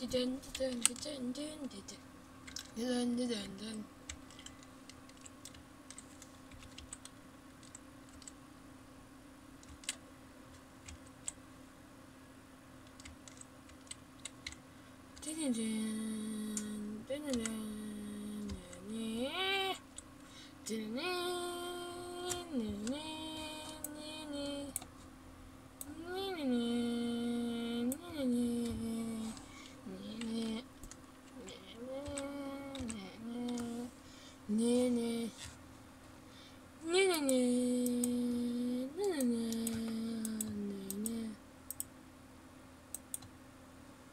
Dun dun dun dun dun dun dun dun dun dun dun dun dun dun dun dun dun.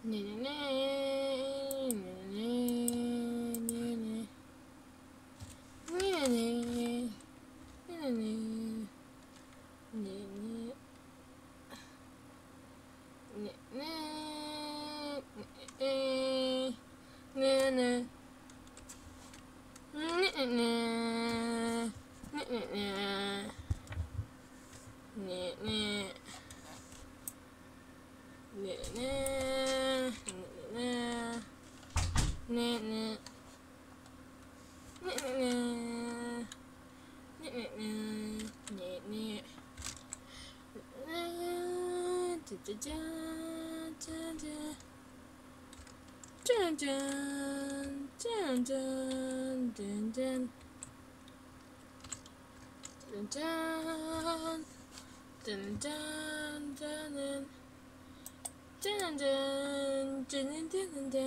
Yeah. nah, nah. Nah, nah, nah. Nah, nah, nah. Nah, nah. Da, da, da, da, da. Dun, dun, dun, dun, dun, dun. Dun, dun. Dun, dun, dun, dun. Dun, dun, dun, dun, dun, dun, dun.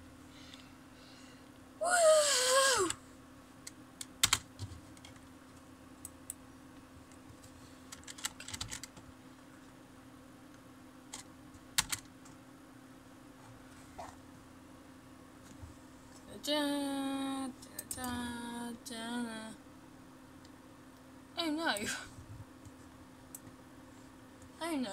Oh no. Oh no.